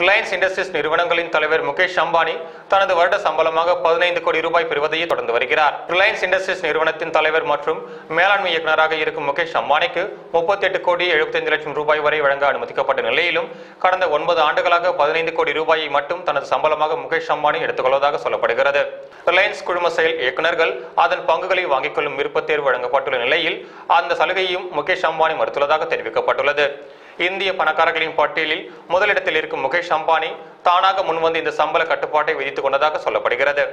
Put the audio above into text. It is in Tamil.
ரிலையன்ஸ் இண்டஸ்ட்ரீஸ் நிறுவனங்களின் தலைவர் முகேஷ் அம்பானி தனது வருட சம்பளமாக பதினைந்து கோடி ரூபாய் பெறுவதையே தொடர்ந்து வருகிறார். ரிலையன்ஸ் இண்டஸ்ட்ரீஸ் நிறுவனத்தின் தலைவர் மற்றும் மேலாண்மை இயக்குநராக இருக்கும் முகேஷ் அம்பானிக்கு முப்பத்தி எட்டு கோடி எழுபத்தைந்து லட்சம் ரூபாய் வரை வழங்க அனுமதிக்கப்பட்ட நிலையிலும் கடந்த ஒன்பது ஆண்டுகளாக பதினைந்து கோடி ரூபாயை மட்டும் தனது சம்பளமாக முகேஷ் அம்பானி எடுத்துக்கொள்வதாக சொல்லப்படுகிறது. ரிலையன்ஸ் குழும செயல் இயக்குநர்கள் அதன் பங்குகளை வாங்கிக் கொள்ளும் விருப்பத் தேர்வு வழங்கப்பட்டுள்ள நிலையில் அந்த சலுகையையும் முகேஷ் அம்பானி மறுத்துள்ளதாக தெரிவிக்கப்பட்டுள்ளது. இந்திய பணக்காரர்களின் பட்டியலில் முதலிடத்தில் இருக்கும் முகேஷ் அம்பானி தானாக முன்வந்து இந்த சம்பள கட்டுப்பாட்டை விதித்துக் கொண்டதாக சொல்லப்படுகிறது.